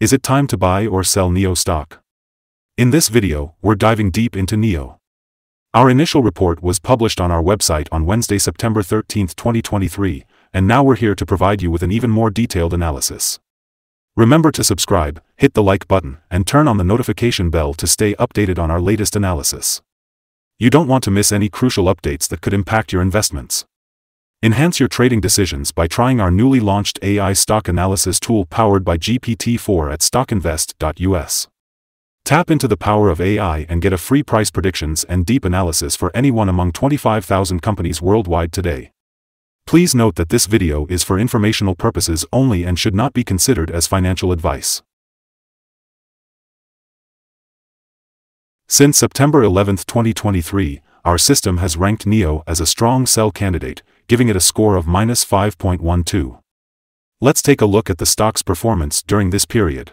Is it time to buy or sell NIO stock? In this video, we're diving deep into NIO. Our initial report was published on our website on Wednesday, September 13, 2023, and now we're here to provide you with an even more detailed analysis. Remember to subscribe, hit the like button, and turn on the notification bell to stay updated on our latest analysis. You don't want to miss any crucial updates that could impact your investments. Enhance your trading decisions by trying our newly launched AI stock analysis tool powered by GPT-4 at stockinvest.us. Tap into the power of AI and get a free price predictions and deep analysis for anyone among 25,000 companies worldwide today. Please note that this video is for informational purposes only and should not be considered as financial advice. Since September 11, 2023, our system has ranked NIO as a strong sell candidate, giving it a score of minus 5.12. Let's take a look at the stock's performance during this period.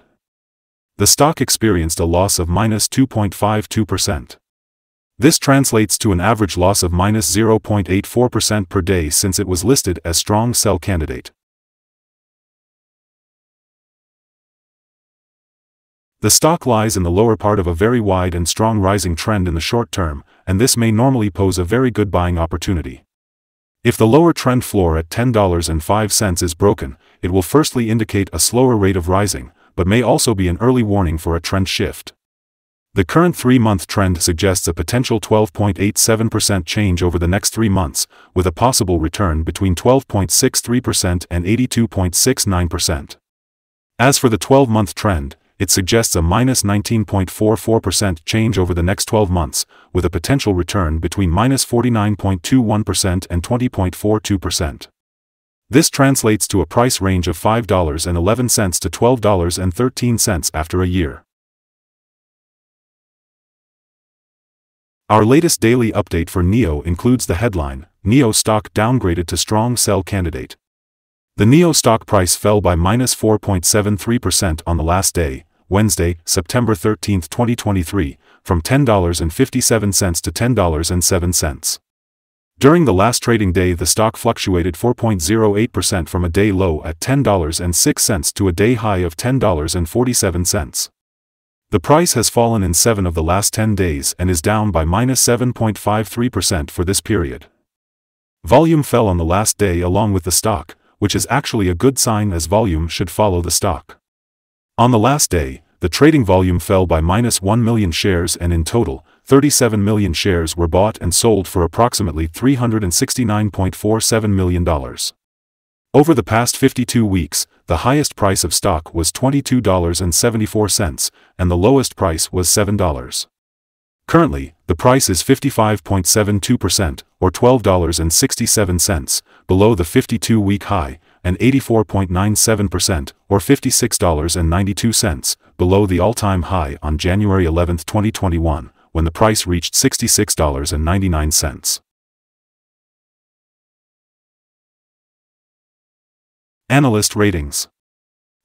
The stock experienced a loss of minus 2.52%. This translates to an average loss of minus 0.84% per day since it was listed as strong sell candidate. The stock lies in the lower part of a very wide and strong rising trend in the short term, and this may normally pose a very good buying opportunity. If the lower trend floor at $10.05 is broken, it will firstly indicate a slower rate of rising, but may also be an early warning for a trend shift. The current three-month trend suggests a potential 12.87% change over the next three months, with a possible return between 12.63% and 82.69%. As for the 12-month trend, it suggests a minus 19.44% change over the next 12 months, with a potential return between minus 49.21% and 20.42%. This translates to a price range of $5.11 to $12.13 after a year. Our latest daily update for NIO includes the headline, NIO stock downgraded to strong sell candidate. The NIO stock price fell by minus 4.73% on the last day, Wednesday, September 13, 2023, from $10.57 to $10.07. During the last trading day the stock fluctuated 4.08% from a day low at $10.06 to a day high of $10.47. The price has fallen in 7 of the last 10 days and is down by minus 7.53% for this period. Volume fell on the last day along with the stock, which is actually a good sign as volume should follow the stock. On the last day, the trading volume fell by minus 1 million shares and in total, 37 million shares were bought and sold for approximately $369.47 million. Over the past 52 weeks, the highest price of stock was $22.74, and the lowest price was $7. Currently, the price is 55.72%, or $12.67, below the 52-week high, and 84.97%, or $56.92, below the all-time high on January 11, 2021, when the price reached $66.99. Analyst Ratings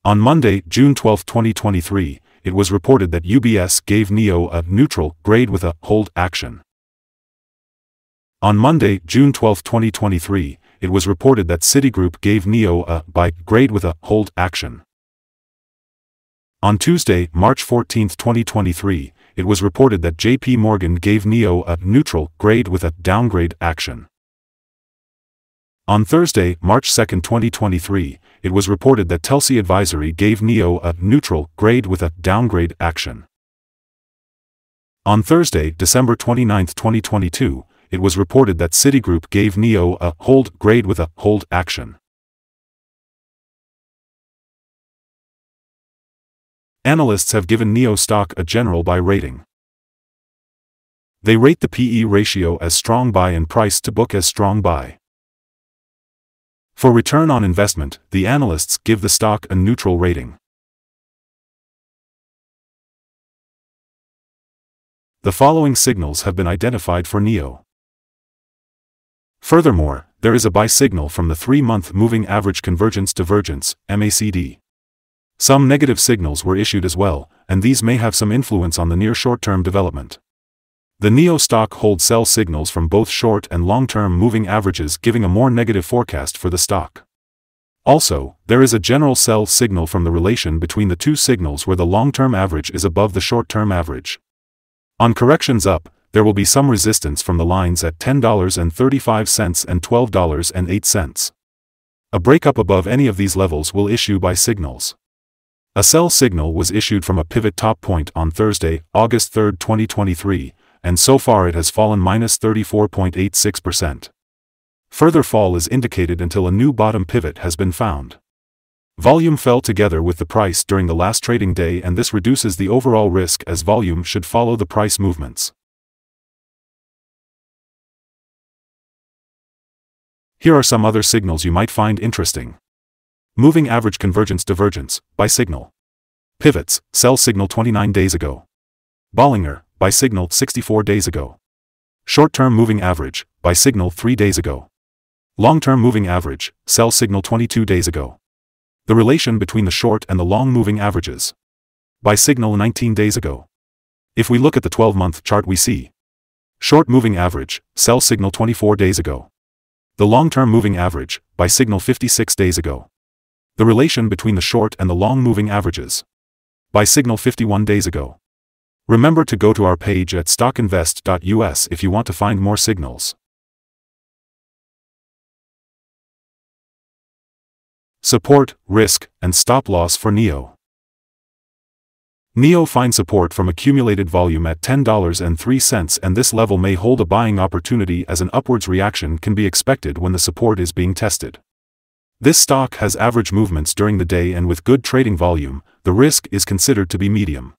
On Monday, June 12, 2023, it was reported that UBS gave NIO a neutral grade with a hold action. On Monday, June 12, 2023, it was reported that Citigroup gave NIO a buy grade with a hold action. On Tuesday, March 14, 2023, it was reported that JP Morgan gave NIO a neutral grade with a downgrade action. On Thursday, March 2, 2023, it was reported that Telsey Advisory gave NIO a neutral grade with a downgrade action. On Thursday, December 29, 2022, it was reported that Citigroup gave NIO a hold grade with a hold action. Analysts have given NIO stock a general buy rating. They rate the PE ratio as strong buy and price to book as strong buy. For return on investment, the analysts give the stock a neutral rating. The following signals have been identified for NIO. Furthermore, there is a buy signal from the 3-month Moving Average Convergence Divergence, MACD. Some negative signals were issued as well, and these may have some influence on the near short-term development. The NIO stock holds sell signals from both short and long-term moving averages giving a more negative forecast for the stock. Also, there is a general sell signal from the relation between the two signals where the long-term average is above the short-term average. On corrections up, there will be some resistance from the lines at $10.35 and $12.08. A breakup above any of these levels will issue buy signals. A sell signal was issued from a pivot top point on Thursday, August 3, 2023, and so far it has fallen minus 34.86%. Further fall is indicated until a new bottom pivot has been found. Volume fell together with the price during the last trading day and this reduces the overall risk as volume should follow the price movements. Here are some other signals you might find interesting. Moving average convergence divergence, buy signal. Pivots, sell signal 29 days ago. Bollinger, buy signal 64 days ago. Short-term moving average, buy signal 3 days ago. Long-term moving average, sell signal 22 days ago. The relation between the short and the long moving averages. Buy signal 19 days ago. If we look at the 12-month chart we see. Short moving average, sell signal 24 days ago. The long-term moving average, buy signal 56 days ago. The relation between the short and the long moving averages. buy signal 51 days ago. Remember to go to our page at stockinvest.us if you want to find more signals. Support, risk, and stop loss for NIO. NIO finds support from accumulated volume at $10.03 and this level may hold a buying opportunity as an upwards reaction can be expected when the support is being tested. This stock has average movements during the day and with good trading volume, the risk is considered to be medium.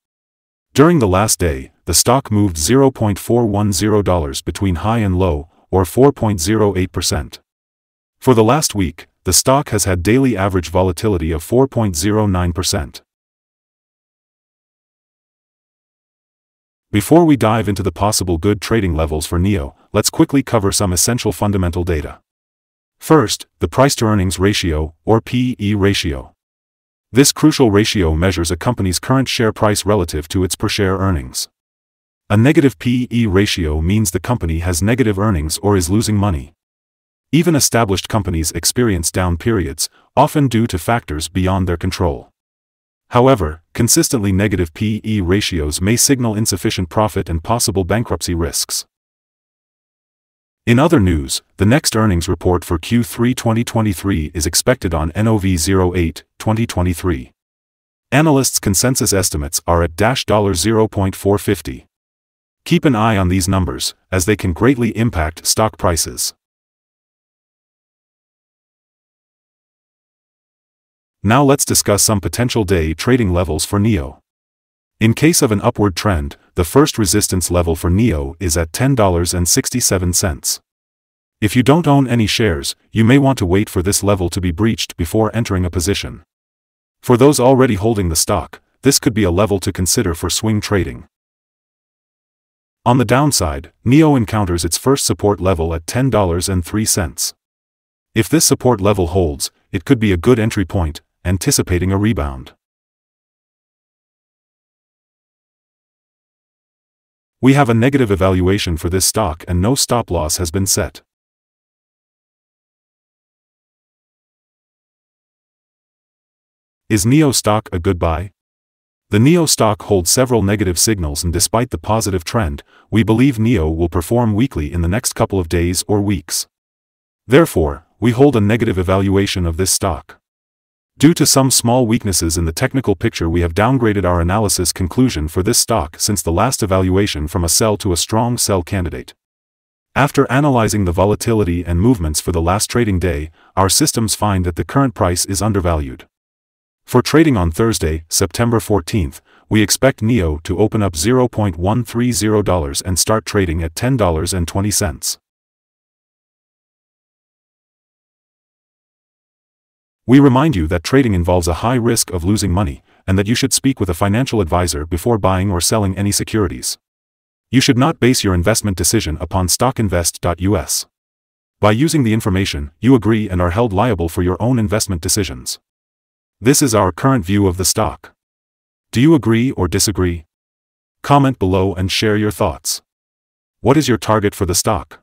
During the last day, the stock moved $0.410 between high and low, or 4.08%. For the last week, the stock has had daily average volatility of 4.09%. Before we dive into the possible good trading levels for NIO, let's quickly cover some essential fundamental data. First, the price-to-earnings ratio, or PE ratio. This crucial ratio measures a company's current share price relative to its per-share earnings. A negative PE ratio means the company has negative earnings or is losing money. Even established companies experience down periods, often due to factors beyond their control. However, consistently negative PE ratios may signal insufficient profit and possible bankruptcy risks. In other news, the next earnings report for Q3 2023 is expected on NOV 08, 2023. Analysts' consensus estimates are at $0.450. Keep an eye on these numbers, as they can greatly impact stock prices. Now let's discuss some potential day trading levels for NIO. In case of an upward trend, the first resistance level for NIO is at $10.67. If you don't own any shares, you may want to wait for this level to be breached before entering a position. For those already holding the stock, this could be a level to consider for swing trading. On the downside, NIO encounters its first support level at $10.03. If this support level holds, it could be a good entry point, anticipating a rebound. We have a negative evaluation for this stock and no stop loss has been set. Is NIO stock a good buy? The NIO stock holds several negative signals and despite the positive trend, we believe NIO will perform weakly in the next couple of days or weeks. Therefore, we hold a negative evaluation of this stock. Due to some small weaknesses in the technical picture we have downgraded our analysis conclusion for this stock since the last evaluation from a sell to a strong sell candidate. After analyzing the volatility and movements for the last trading day, our systems find that the current price is undervalued. For trading on Thursday, September 14th, we expect NIO to open up $0.130 and start trading at $10.20. We remind you that trading involves a high risk of losing money, and that you should speak with a financial advisor before buying or selling any securities. You should not base your investment decision upon stockinvest.us. By using the information, you agree and are held liable for your own investment decisions. This is our current view of the stock. Do you agree or disagree? Comment below and share your thoughts. What is your target for the stock?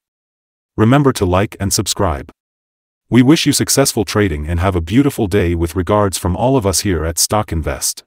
Remember to like and subscribe. We wish you successful trading and have a beautiful day with regards from all of us here at Stock Invest.